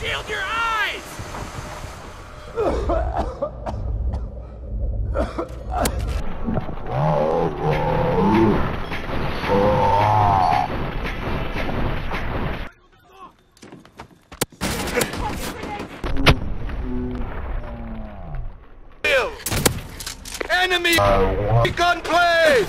Shield your eyes! Enemy gunplay!